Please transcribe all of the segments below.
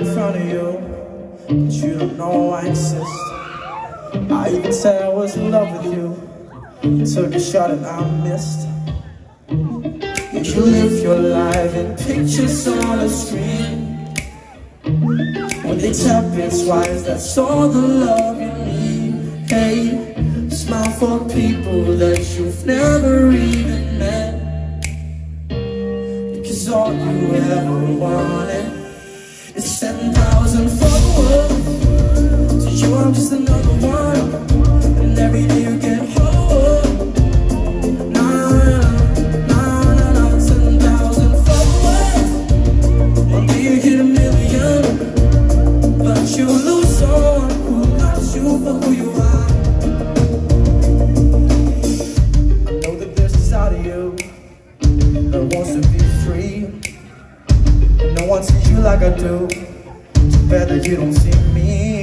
in front of you, but you don't know I exist. I even said I was in love with you, took a shot and I missed. You live your life in pictures on a screen. When they tap it twice, that's all the love you need. Hey, smile for people that you've never even just another one. And every day you get 10,000 followers. One day you a million. But you lose someone who loves you for who you are. I know that there's a side of you that wants to be free. No one sees you like I do. That you don't see me.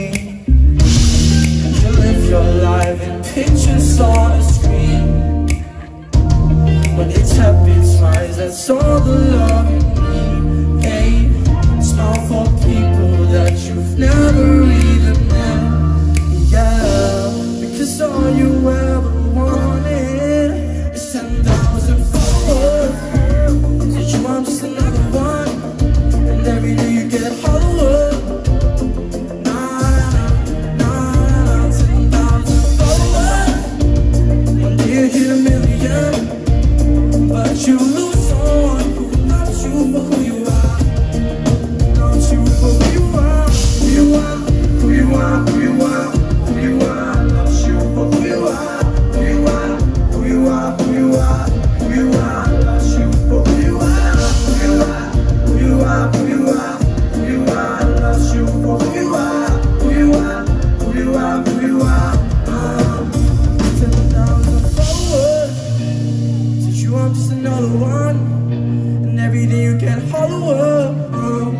Every day you get hollower. Oh,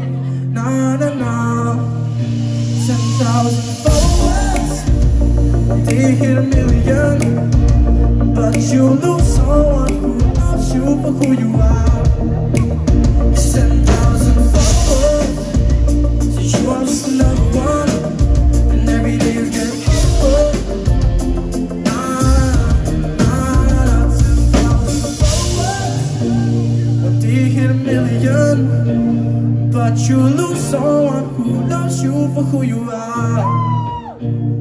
Nah, nah, nah Ten thousand followers One day you hit a million But you lose someone who loves you for who you are. Ten thousand followers Since you I'm just another one And every day you get a million, but you lose someone who loves you for who you are.